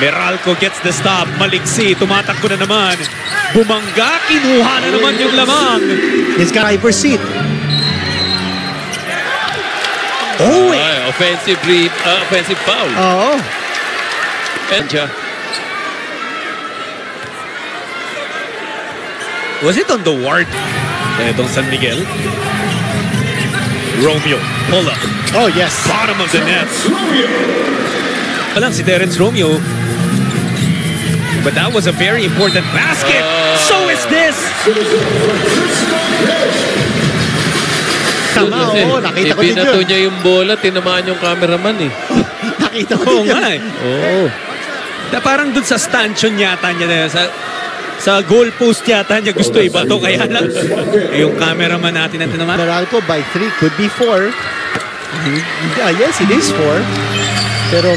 Meralco gets the stop. Maliksi, tumatakbo na naman. Bumangga, kinuha na naman yung lamang. He's got driver's seat. Oh, eh. Ay, offensive, re- uh, offensive foul. Oo. And siya. Was it on the ward? Itong San Miguel. Romeo, pull up. Oh, yes. Bottom of the net. Walang si Terence Romeo. But that was a very important basket. so is this. Tama, oo. Nakita ko din Ipinato yun. niya yung bola, tinamaan yung cameraman eh. Nakita ko Oo din yun. nga eh. Oo. Na parang dun sa stanchion yata niya, na- sa, sa goal post yata niya gusto ibato. Kaya lang, yung cameraman natin natin naman. Meralco by three. Could be four. Ah, yes, it is four. Pero